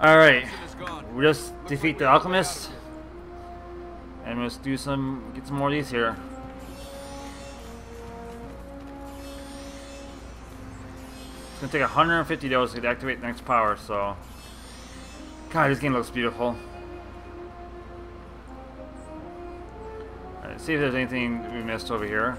Alright. We just defeat the alchemist. And let's do some get some more of these here. It's gonna take 150 doses to activate the next power, so God, this game looks beautiful. See if there's anything we missed over here.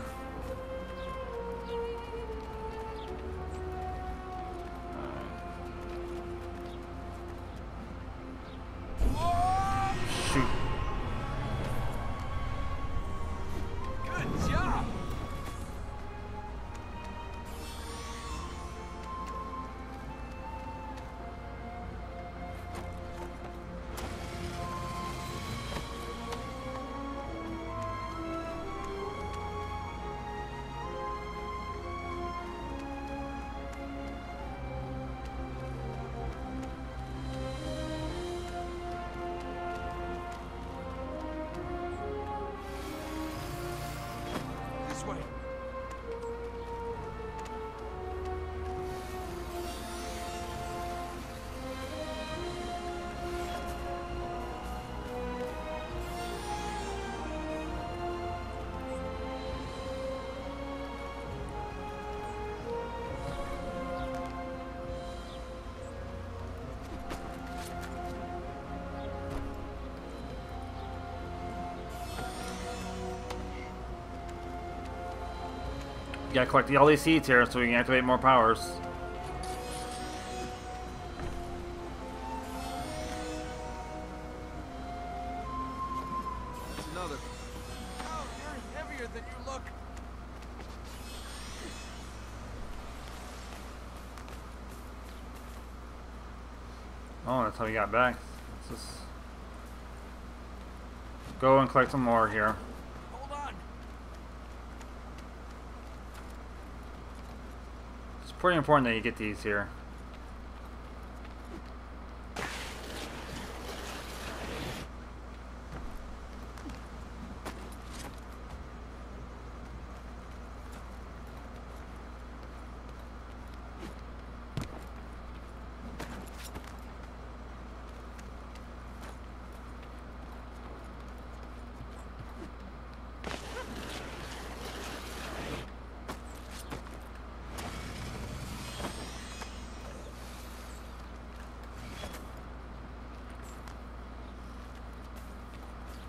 Gotta collect all these seeds here so we can activate more powers. another. Oh, you're heavier than you look. Oh, that's how we got back. Let's just go and collect some more here. Pretty important that you get these here.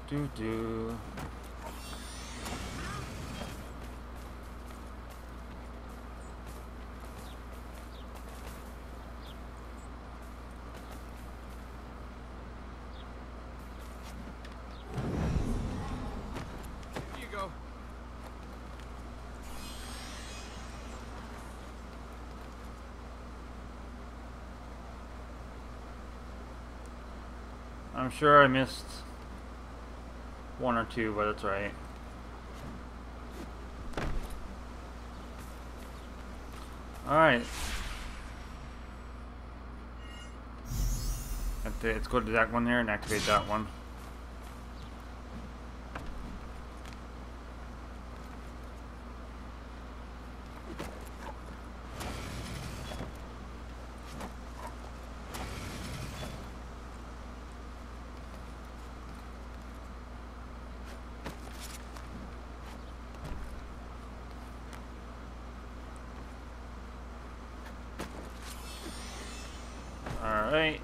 Do do. Here you go. I'm sure I missed one or two, but it's right. Alright. Let's go to that one there and activate that one. Alright.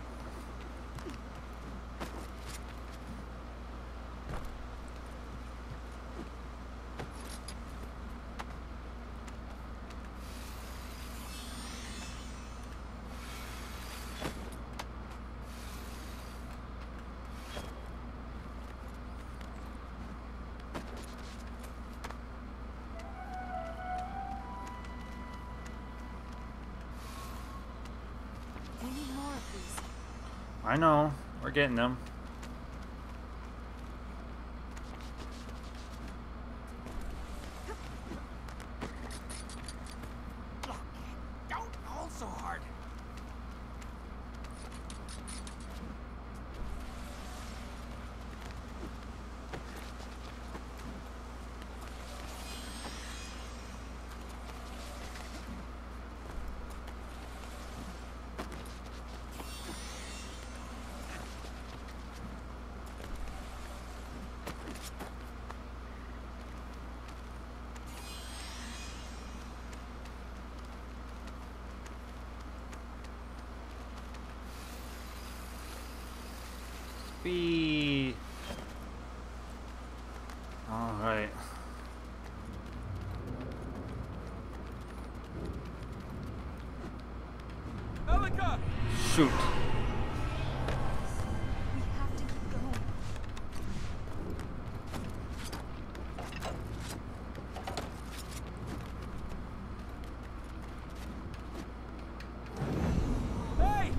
We need more of these. I know. We're getting them. Don't hold so hard. Speed. All right. Shoot. We have to keep going. Hey!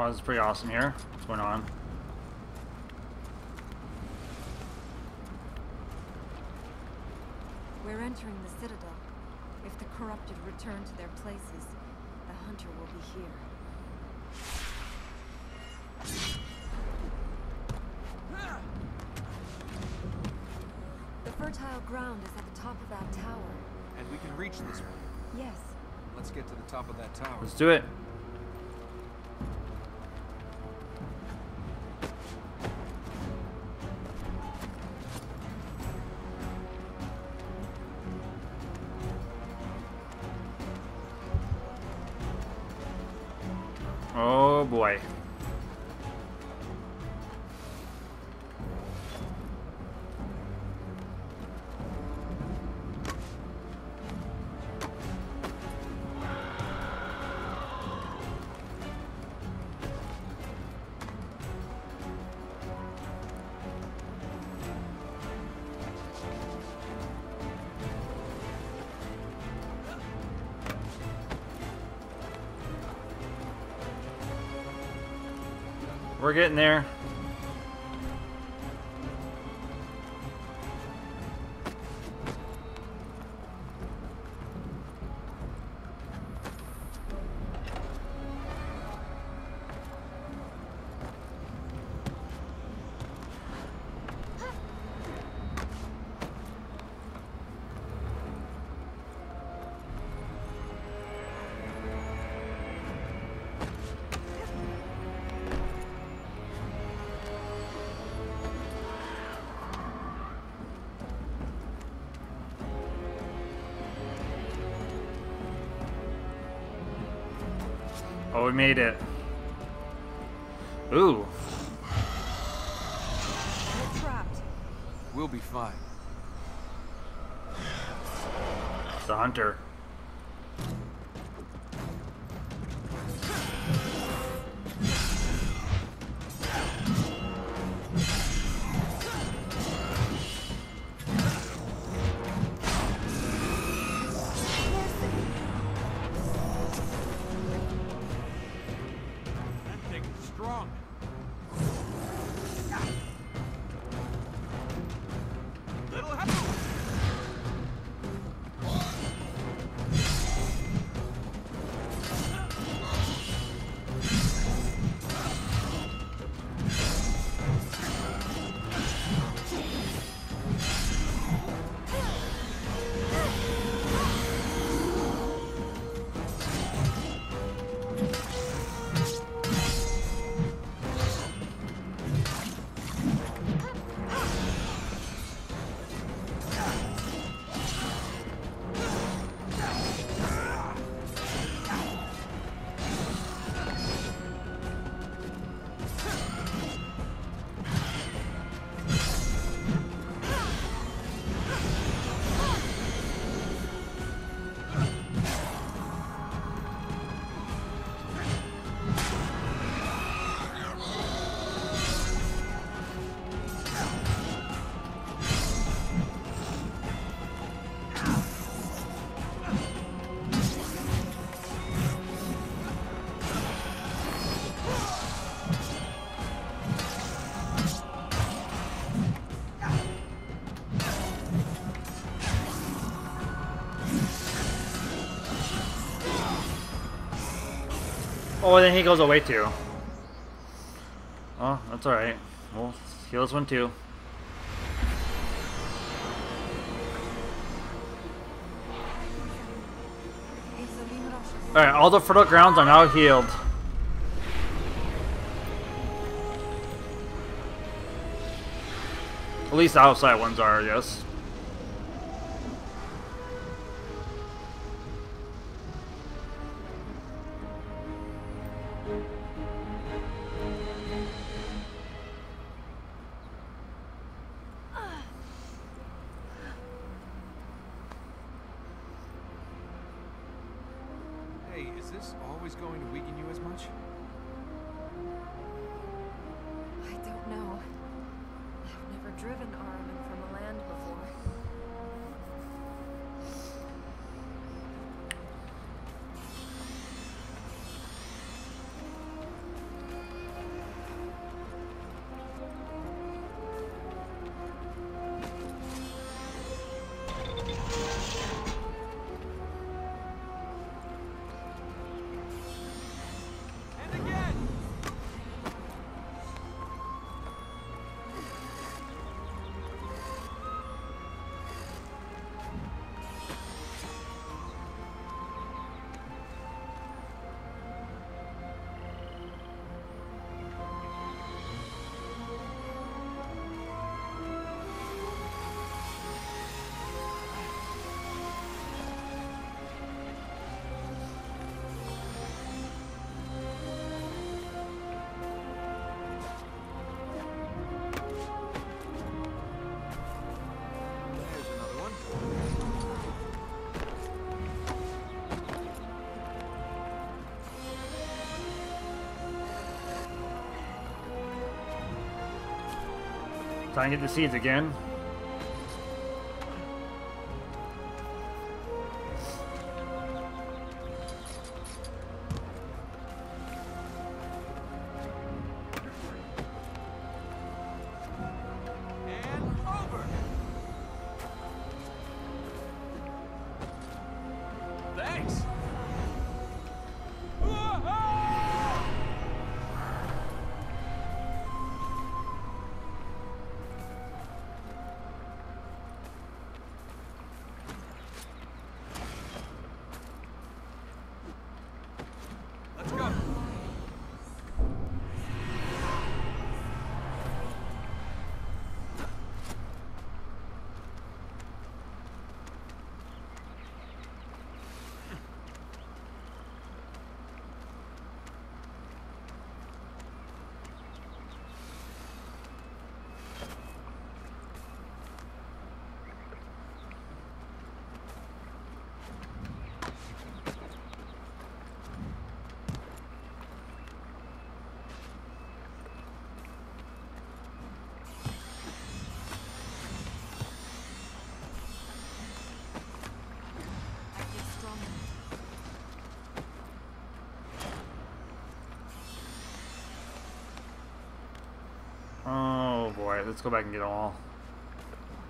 Oh, this is pretty awesome here. What's going on? We're entering the Citadel. If the corrupted return to their places, the Hunter will be here. The fertile ground is at the top of that tower. And we can reach this one. Yes. Let's get to the top of that tower. Let's do it. We're getting there. Made it. Ooh. We're trapped. We'll be fine. The hunter. Oh, then he goes away too. Oh, that's alright. We'll heal this one too. Alright, all the fertile grounds are now healed. At least the outside ones are, yes. Hey, is this always going to weaken you as much? I don't know. Get the seeds again. Let's go back and get them all.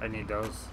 I need those.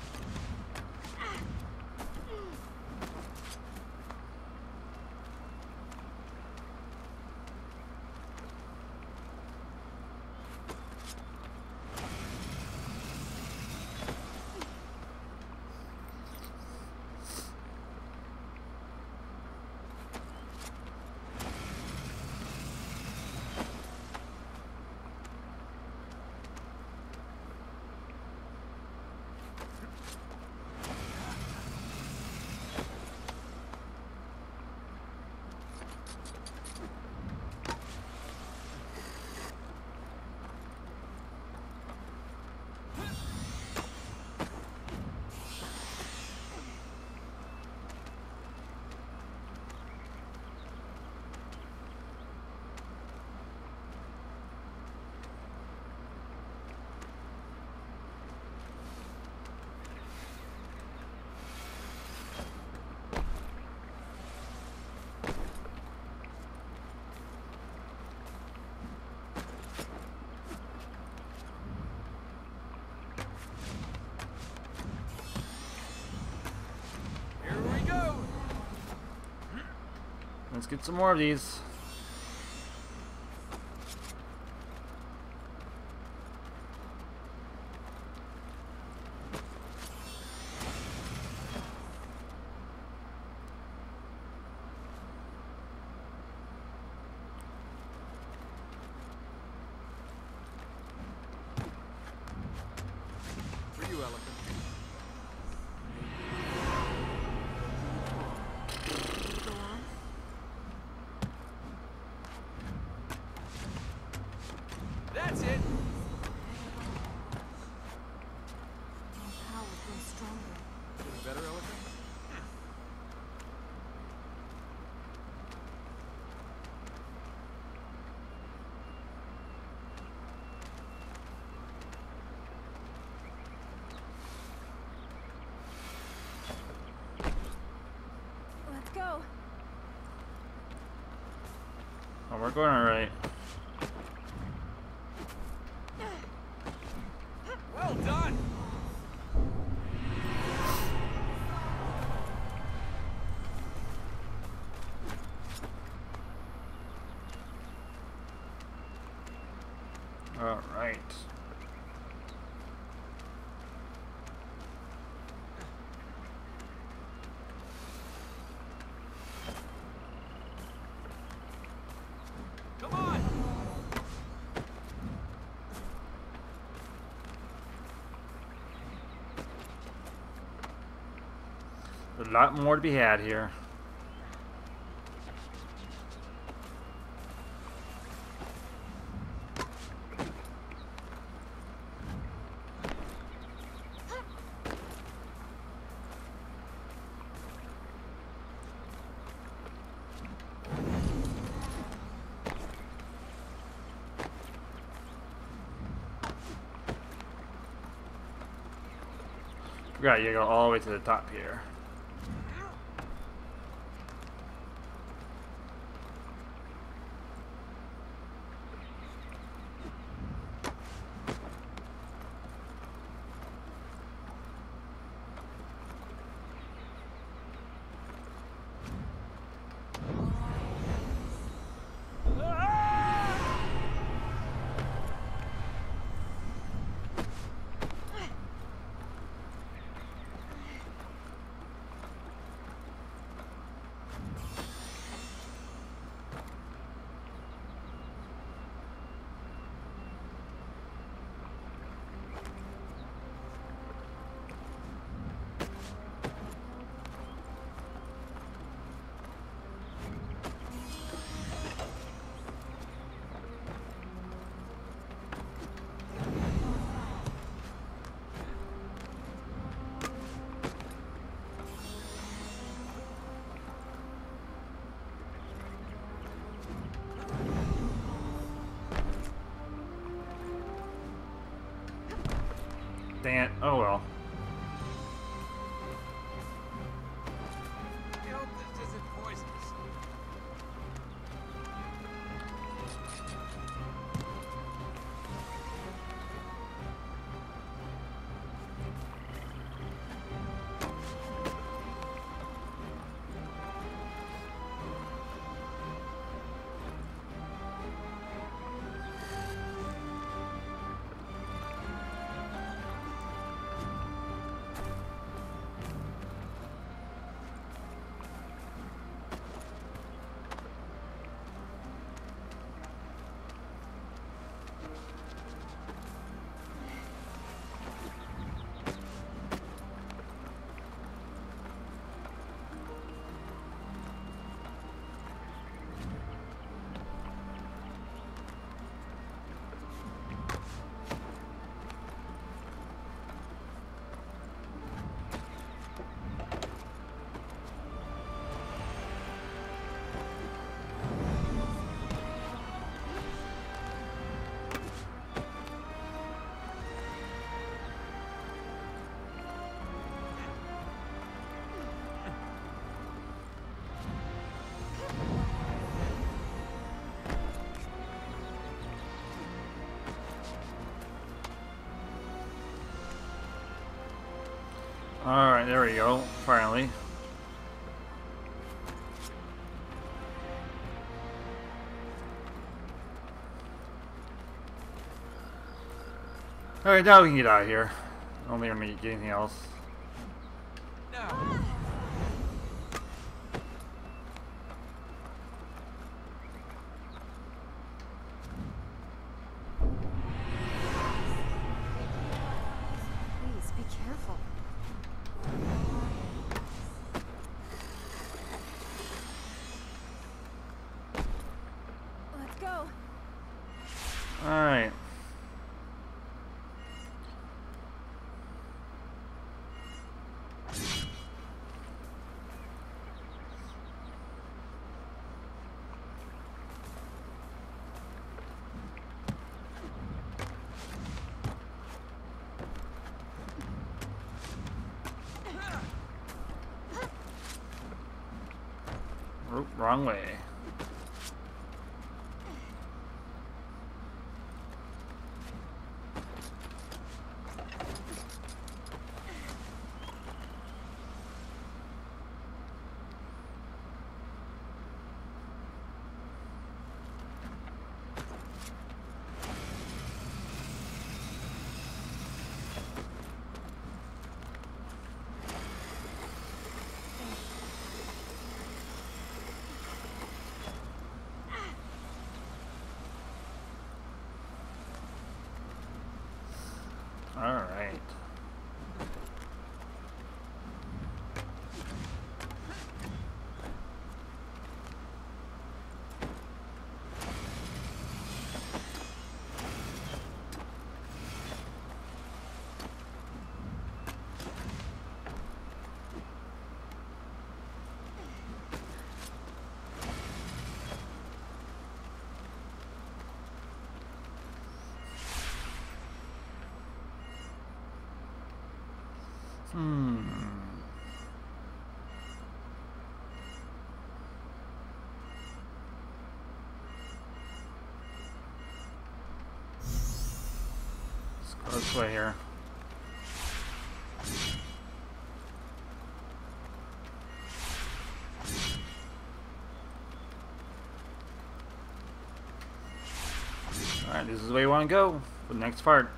Let's get some more of these. We're going alright. Well done. Alright. Come on. There's a lot more to be had here. Right, you go all the way to the top here. Oh well. Alright, there we go. Finally. Alright, now we can get out of here. I don't think I'm gonna get anything else. Now, Please be careful. Let's go. Alright. Oop, wrong way. Let's go this way here. Alright, this is the way you want to go for the next part.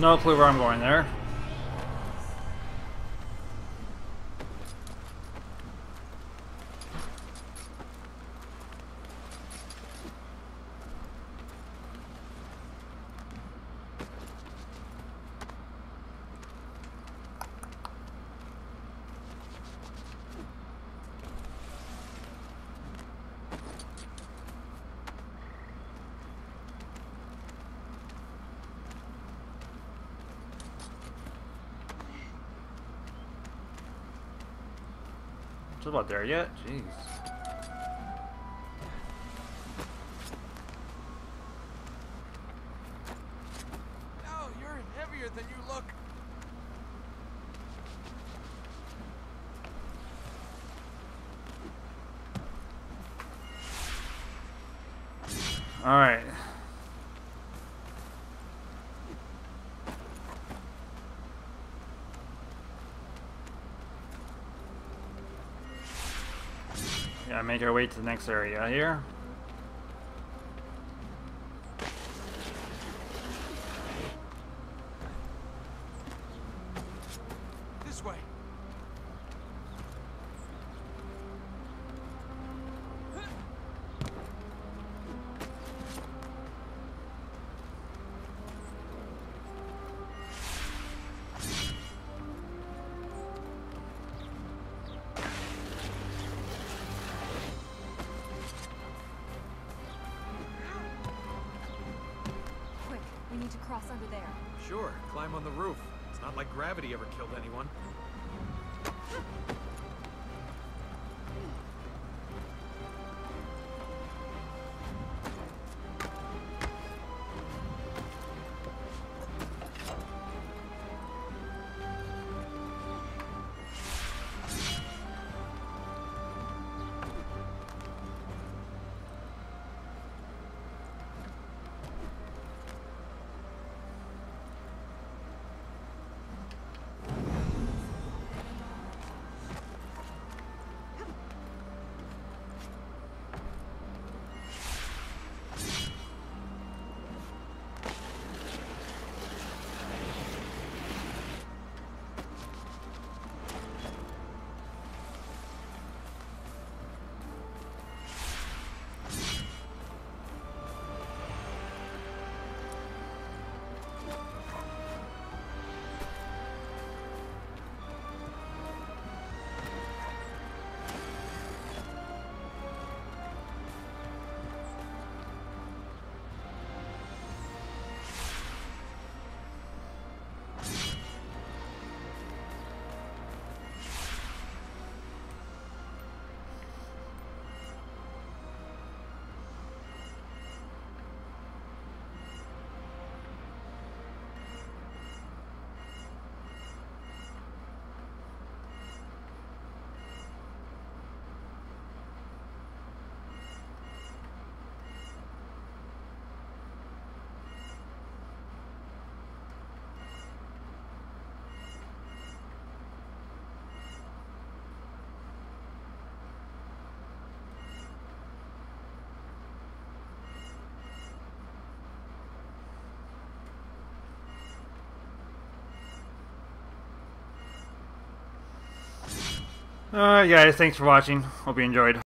No clue where I'm going there. Just about there yet? Jeez. Make our way to the next area here. This way. Under there. Sure, climb on the roof. It's not like gravity ever killed anyone. Uh, Alright guys, thanks for watching. Hope you enjoyed.